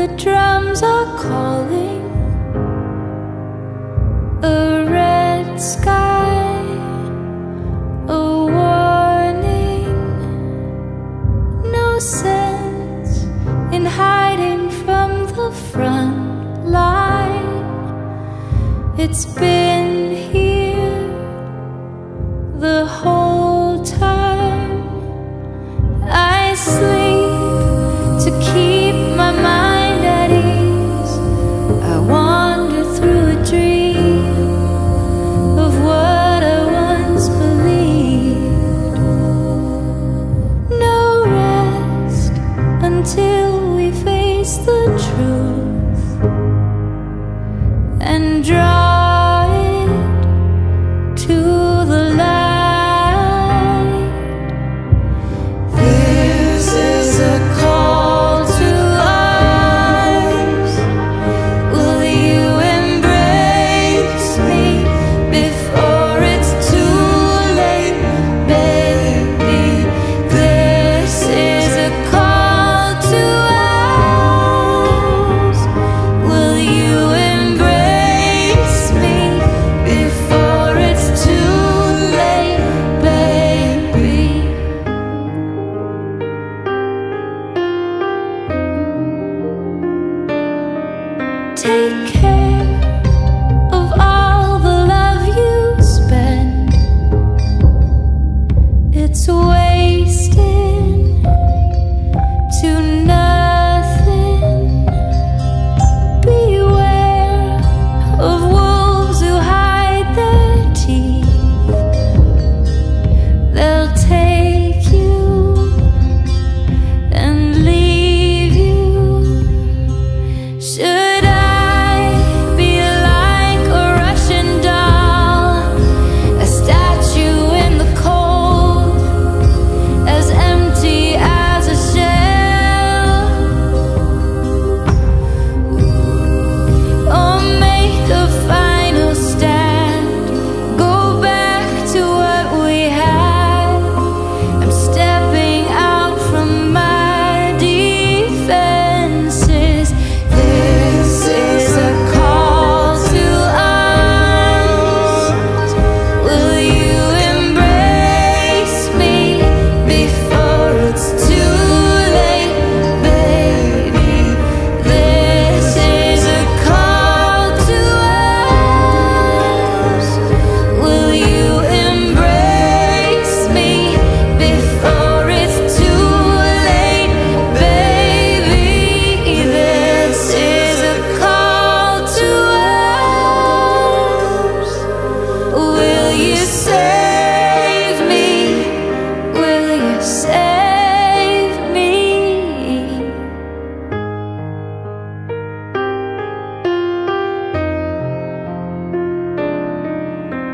the drums are calling. A red sky a warning. No sense in hiding from the front line. It's been the take care.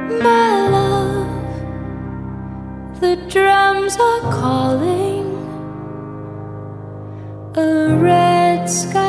my love. The drums are calling. A red sky.